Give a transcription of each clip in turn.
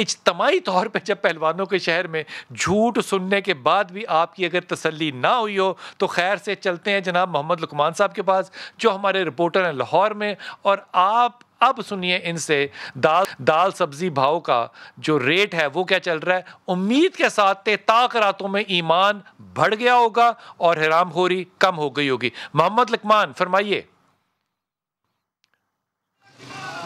इज्तमाही तौर पर जब पहलवानों के शहर में झूठ सुनने के बाद भी आपकी अगर तसल्ली ना हुई हो तो खैर से चलते हैं जनाब मोहम्मद लुकमान साहब के पास, जो हमारे रिपोर्टर हैं लाहौर में। और आप अब सुनिए इनसे दाल दाल सब्ज़ी भाव का जो रेट है, वो क्या चल रहा है? उम्मीद के साथ तेताक रातों में ईमान बढ़ गया होगा और हराम खोरी कम हो गई होगी। मोहम्मद लकमान, फरमाइए।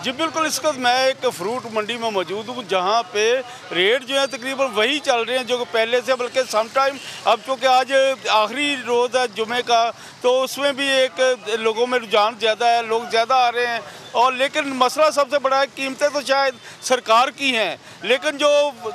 जी, बिल्कुल इस वक्त मैं एक फ्रूट मंडी में मौजूद हूँ, जहाँ पे रेट जो है तकरीबन वही चल रहे हैं, जो पहले से, बल्कि सम टाइम अब चूँकि आज आखिरी रोज़ है जुमे का तो उसमें भी एक लोगों में रुझान ज़्यादा है, लोग ज़्यादा आ रहे हैं, और लेकिन मसला सबसे बड़ा है, कीमतें तो शायद सरकार की हैं, लेकिन जो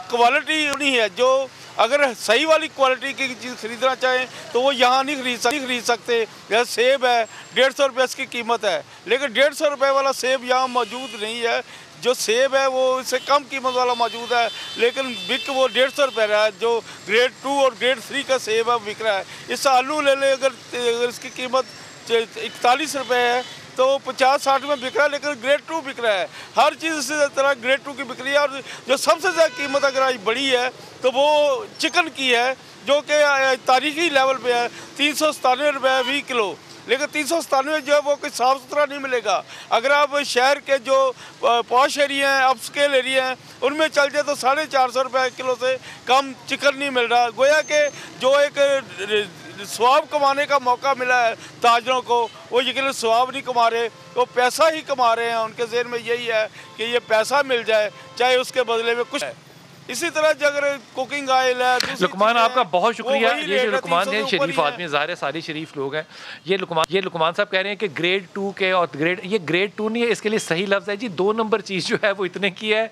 क्वालिटी नहीं है, जो अगर सही वाली क्वालिटी की चीज़ खरीदना चाहें तो वो यहाँ नहीं खरीद सकते खरीद सकते। जैसे सेब है डेढ़ सौ रुपये इसकी कीमत है। लेकिन डेढ़ सौ रुपये वाला सेब यहाँ मौजूद नहीं है। जो सेब है वो इससे कम कीमत वाला मौजूद है। लेकिन बिक वो डेढ़ सौ रुपये रहा है। जो ग्रेड टू और ग्रेड थ्री का सेब है बिक रहा है। इससे आलू ले लें अगर, अगर इसकी कीमत इकतालीस रुपये है तो वो पचास, साठ में बिक रहा है, लेकिन ग्रेड टू बिक रहा है। हर चीज़ इसी तरह ग्रेड टू की बिक रही है, और जो सबसे ज़्यादा कीमत अगर आज बड़ी है तो वो चिकन की है, जो कि तारीखी लेवल पे है, तीन सौ सतानवे रुपये भी किलो। लेकिन तीन सौ सतानवे जो है, वो कोई साफ़ सुथरा नहीं मिलेगा। अगर आप शहर के जो पॉश एरिया हैं अपस्केल एरिया हैं, उनमें चल जाए तो साढ़े चार सौ रुपये किलो से कम चिकन नहीं मिल रहा। गोया के जो एक स्वाब कमाने का मौका मिला है ताजरों को। वो यकीन स्वाब नहीं कमा रहे वो पैसा ही कमा रहे हैं। उनके जेहन में यही है कि ये पैसा मिल जाए चाहे उसके बदले में कुछ है। इसी तरह अगर कुकिंग ऑयल है लुकमान आपका बहुत शुक्रिया। ये जो लुकमान है शरीफ आदमी ज़ाहिर है सारे शरीफ लोग हैं। ये लुकमान ये लुकमान साहब कह रहे हैं कि ग्रेड टू के और ग्रेड ये ग्रेड टू नहीं है इसके लिए सही लफ्ज़ है जी। दो नंबर चीज़ जो है वो इतने की है।